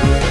Bye.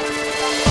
Música